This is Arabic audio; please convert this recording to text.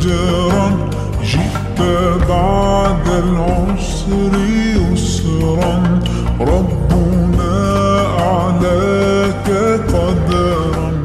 فجرا جئت بعد العسر يسرا. ربنا أعلاك قدرا.